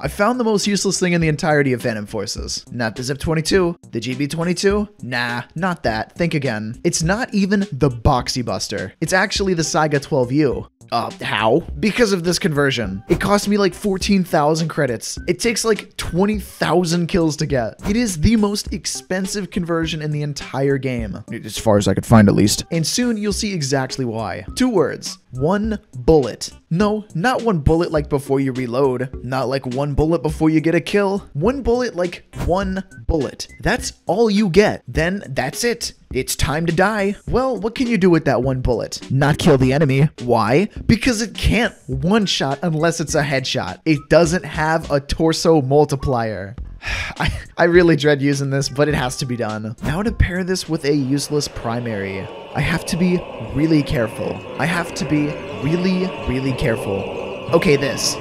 I found the most useless thing in the entirety of Phantom Forces. Not the Zip 22, the GB 22. Nah, not that. Think again. It's not even the Boxy Buster. It's actually the Saiga 12U. Uh, how? Because of this conversion. It cost me like 14,000 credits. It takes like 20,000 kills to get. It is the most expensive conversion in the entire game. As far as I could find at least. And soon you'll see exactly why. Two words. One bullet. No, not one bullet like before you reload. Not like one bullet before you get a kill. One bullet like one bullet. That's all you get. Then that's it. It's time to die. Well, what can you do with that one bullet? Not kill the enemy. Why? Because it can't one shot unless it's a headshot. It doesn't have a torso multiplier. I, I really dread using this, but it has to be done. Now to pair this with a useless primary, I have to be really careful. I have to be really, really careful. Okay, this.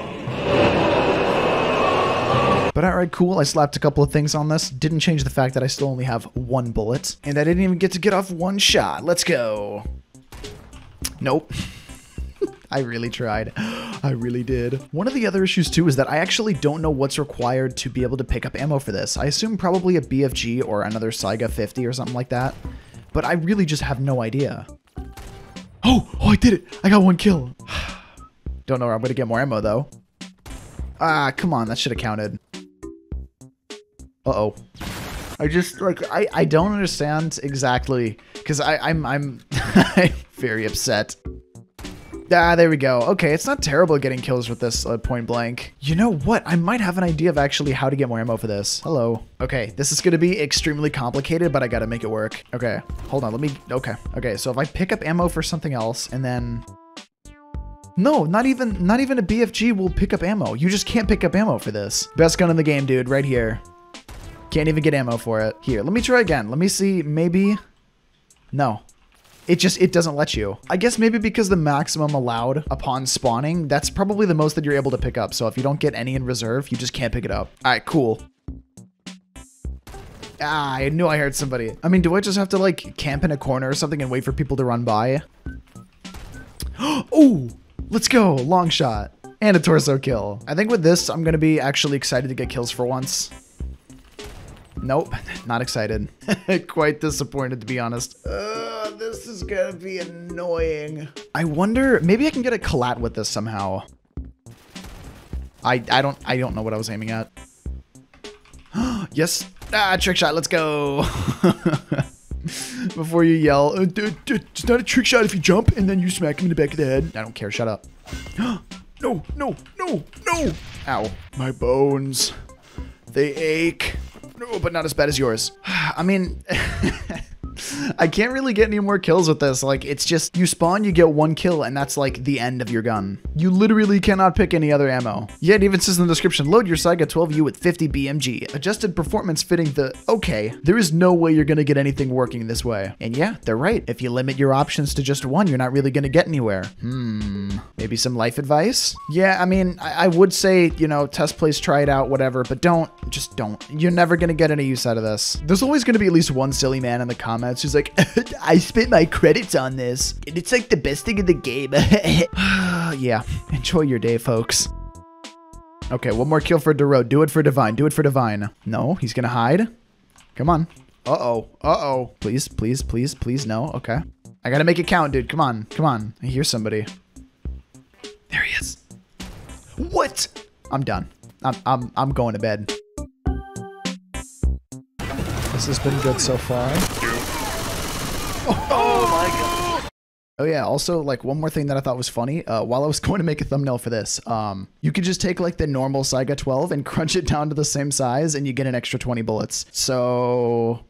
But alright, cool. I slapped a couple of things on this. Didn't change the fact that I still only have one bullet. And I didn't even get to get off one shot. Let's go. Nope. I really tried. I really did. One of the other issues too is that I actually don't know what's required to be able to pick up ammo for this. I assume probably a BFG or another Saiga 50 or something like that. But I really just have no idea. Oh, oh, I did it. I got one kill. don't know where I'm going to get more ammo though. Ah, come on. That should have counted. Uh-oh. I just like I I don't understand exactly because I I'm I'm very upset. Ah, there we go. Okay, it's not terrible getting kills with this uh, point blank. You know what? I might have an idea of actually how to get more ammo for this. Hello. Okay, this is to be extremely complicated, but I got to make it work. Okay, hold on. Let me... Okay. Okay, so if I pick up ammo for something else and then... No, not even not even a BFG will pick up ammo. You just can't pick up ammo for this. Best gun in the game, dude, right here. Can't even get ammo for it. Here, let me try again. Let me see, maybe... No. It just, it doesn't let you. I guess maybe because the maximum allowed upon spawning, that's probably the most that you're able to pick up. So if you don't get any in reserve, you just can't pick it up. All right, cool. Ah, I knew I heard somebody. I mean, do I just have to like camp in a corner or something and wait for people to run by? oh, let's go. Long shot. And a torso kill. I think with this, I'm going to be actually excited to get kills for once. Nope, not excited. Quite disappointed, to be honest. Uh, this is gonna be annoying. I wonder, maybe I can get a collat with this somehow. I I don't I don't know what I was aiming at. yes, ah, trick shot. Let's go. Before you yell, uh, it's not a trick shot if you jump and then you smack him in the back of the head. I don't care. Shut up. no, no, no, no. Ow, my bones. They ache. No, but not as bad as yours. I mean, I can't really get any more kills with this. Like, it's just, you spawn, you get one kill, and that's like the end of your gun. You literally cannot pick any other ammo. Yeah, it even says in the description, load your Saiga 12U with 50 BMG. Adjusted performance fitting the, okay, there is no way you're gonna get anything working this way. And yeah, they're right. If you limit your options to just one, you're not really gonna get anywhere. Hmm, maybe some life advice? Yeah, I mean, I, I would say, you know, test plays, try it out, whatever, but don't, just don't. You're never gonna get any use out of this. There's always gonna be at least one silly man in the comments who's like, I spent my credits on this, and it's like the best thing in the game. yeah, enjoy your day, folks. Okay, one more kill for Dero. Do it for Divine. Do it for Divine. No, he's gonna hide. Come on. Uh-oh. Uh-oh. Please, please, please, please, no. Okay. I gotta make it count, dude. Come on. Come on. I hear somebody. There he is. What? I'm done. I'm, I'm, I'm going to bed. This has been good so far. Oh, my god. Oh yeah, also like one more thing that I thought was funny, uh, while I was going to make a thumbnail for this, um, you could just take like the normal Saiga 12 and crunch it down to the same size and you get an extra 20 bullets. So